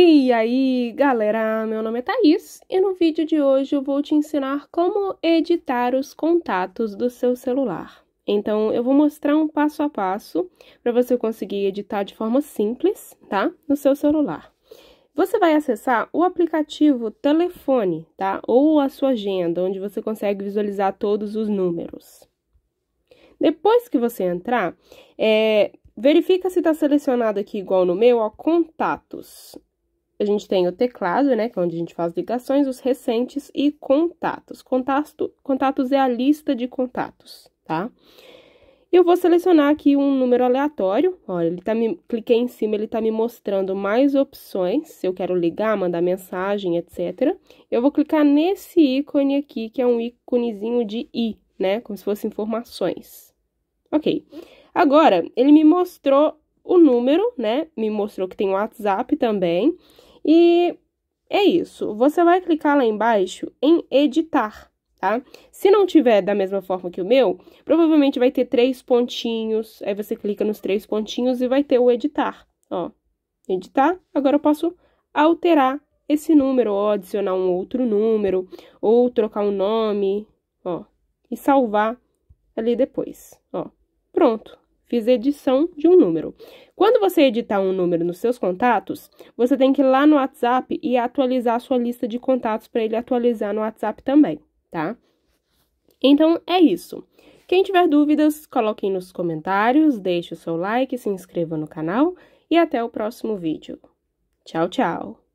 E aí, galera, meu nome é Thaís e no vídeo de hoje eu vou te ensinar como editar os contatos do seu celular. Então, eu vou mostrar um passo a passo para você conseguir editar de forma simples, tá? No seu celular. Você vai acessar o aplicativo Telefone, tá? Ou a sua agenda, onde você consegue visualizar todos os números. Depois que você entrar, é, verifica se está selecionado aqui igual no meu, ó, contatos a gente tem o teclado, né, que é onde a gente faz ligações, os recentes e contatos. Contato, contatos é a lista de contatos, tá? Eu vou selecionar aqui um número aleatório. Olha, ele tá me cliquei em cima, ele tá me mostrando mais opções, se eu quero ligar, mandar mensagem, etc. Eu vou clicar nesse ícone aqui, que é um íconezinho de i, né, como se fosse informações. OK. Agora, ele me mostrou o número, né? Me mostrou que tem WhatsApp também. E é isso. Você vai clicar lá embaixo em editar, tá? Se não tiver da mesma forma que o meu, provavelmente vai ter três pontinhos. Aí você clica nos três pontinhos e vai ter o editar, ó. Editar. Agora eu posso alterar esse número, ou adicionar um outro número, ou trocar um nome, ó, e salvar ali depois, ó. Pronto fiz edição de um número. Quando você editar um número nos seus contatos, você tem que ir lá no WhatsApp e atualizar a sua lista de contatos para ele atualizar no WhatsApp também, tá? Então, é isso. Quem tiver dúvidas, coloquem nos comentários, deixe o seu like, se inscreva no canal e até o próximo vídeo. Tchau, tchau!